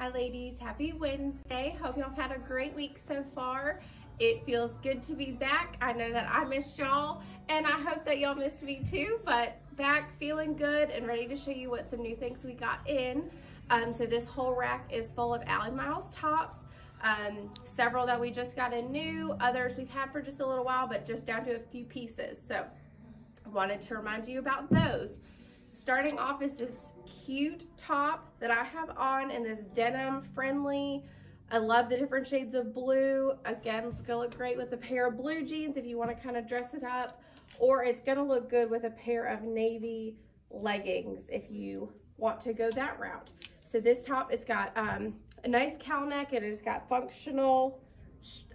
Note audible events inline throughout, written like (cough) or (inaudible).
Hi ladies, happy Wednesday. Hope y'all had a great week so far. It feels good to be back. I know that I missed y'all and I hope that y'all missed me too, but back feeling good and ready to show you what some new things we got in. Um, so this whole rack is full of Ali Miles tops. Um, several that we just got in new, others we've had for just a little while, but just down to a few pieces. So I wanted to remind you about those. Starting off is this cute top that I have on in this denim friendly. I love the different shades of blue. Again, it's gonna look great with a pair of blue jeans if you wanna kind of dress it up, or it's gonna look good with a pair of navy leggings if you want to go that route. So this top, it's got um, a nice cowl neck and it's got functional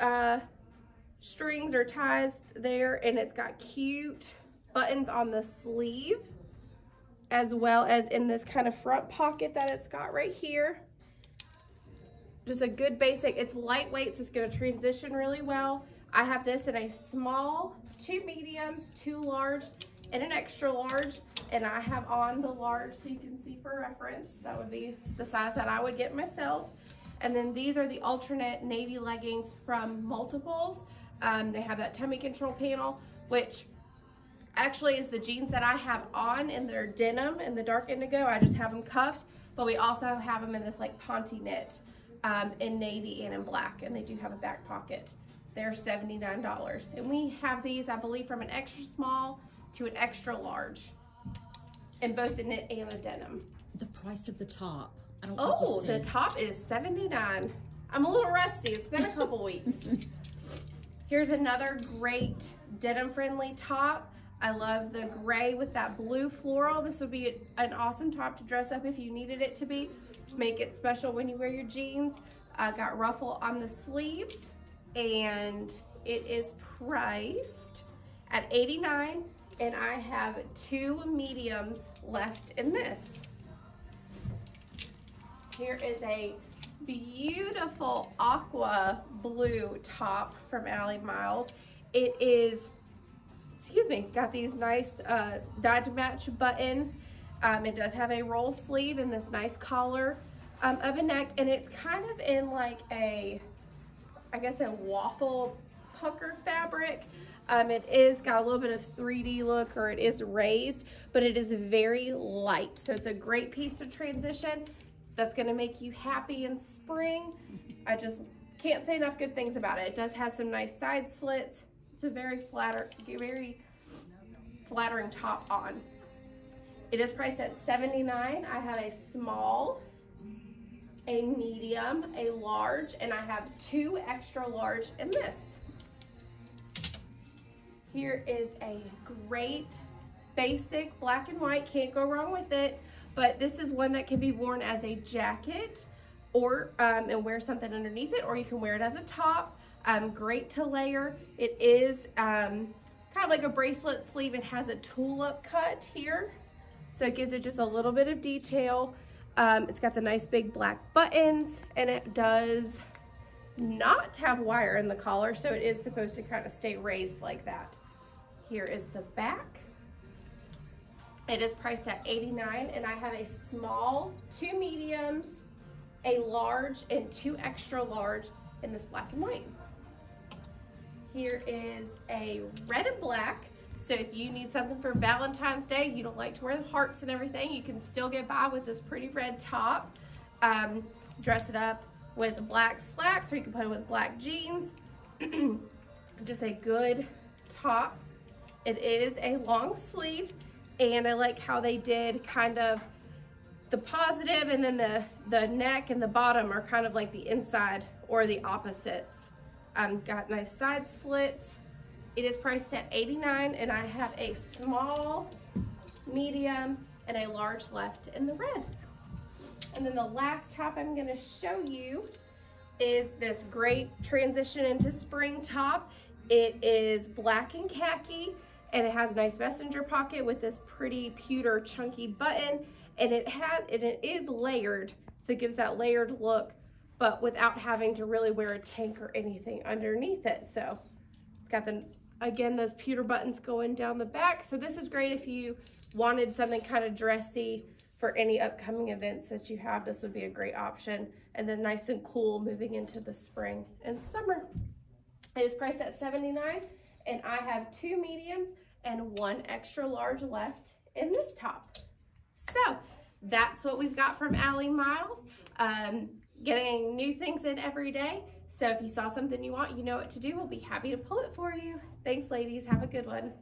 uh, strings or ties there and it's got cute buttons on the sleeve as well as in this kind of front pocket that it's got right here. Just a good basic, it's lightweight, so it's gonna transition really well. I have this in a small, two mediums, two large, and an extra large, and I have on the large so you can see for reference. That would be the size that I would get myself. And then these are the alternate navy leggings from Multiples. Um, they have that tummy control panel, which actually is the jeans that I have on in their denim in the dark indigo. I just have them cuffed, but we also have them in this like ponte knit um, in navy and in black, and they do have a back pocket. They're $79. And we have these, I believe, from an extra small to an extra large in both the knit and the denim. The price of the top. I don't oh, the top is 79 I'm a little rusty. It's been a couple (laughs) weeks. Here's another great denim friendly top. I love the gray with that blue floral. This would be an awesome top to dress up if you needed it to be. Make it special when you wear your jeans. I got ruffle on the sleeves and it is priced at 89 and I have two mediums left in this. Here is a beautiful aqua blue top from Ali Miles. It is excuse me, got these nice uh, match buttons. Um, it does have a roll sleeve and this nice collar um, of a neck and it's kind of in like a, I guess a waffle pucker fabric. Um, it is got a little bit of 3D look or it is raised, but it is very light. So it's a great piece to transition that's gonna make you happy in spring. I just can't say enough good things about it. It does have some nice side slits, it's a very flatter, very flattering top on. It is priced at 79. I have a small, a medium, a large, and I have two extra large in this. Here is a great basic black and white, can't go wrong with it, but this is one that can be worn as a jacket or um, and wear something underneath it, or you can wear it as a top. Um, great to layer. It is um, kind of like a bracelet sleeve. It has a tulip cut here. So it gives it just a little bit of detail. Um, it's got the nice big black buttons and it does not have wire in the collar. So it is supposed to kind of stay raised like that. Here is the back. It is priced at 89 and I have a small, two mediums, a large, and two extra large in this black and white. Here is a red and black. So if you need something for Valentine's Day, you don't like to wear the hearts and everything, you can still get by with this pretty red top. Um, dress it up with black slacks or you can put it with black jeans. (clears throat) Just a good top. It is a long sleeve and I like how they did kind of the positive and then the, the neck and the bottom are kind of like the inside or the opposites. Um, got nice side slits. It is priced at 89 and I have a small, medium, and a large left in the red. And then the last top I'm gonna show you is this great transition into spring top. It is black and khaki and it has a nice messenger pocket with this pretty pewter chunky button and it has and it is layered so it gives that layered look but without having to really wear a tank or anything underneath it. So it's got the, again, those pewter buttons going down the back. So this is great if you wanted something kind of dressy for any upcoming events that you have, this would be a great option. And then nice and cool moving into the spring and summer. It is priced at 79 and I have two mediums and one extra large left in this top. So that's what we've got from Ali Miles. Um, getting new things in every day. So if you saw something you want, you know what to do. We'll be happy to pull it for you. Thanks, ladies. Have a good one.